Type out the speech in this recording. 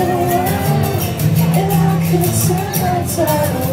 i Can't